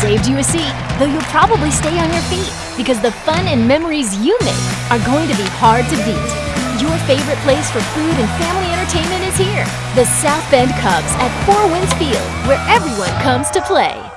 saved you a seat, though you'll probably stay on your feet because the fun and memories you make are going to be hard to beat. Your favorite place for food and family entertainment is here. The South Bend Cubs at Four Winds Field, where everyone comes to play.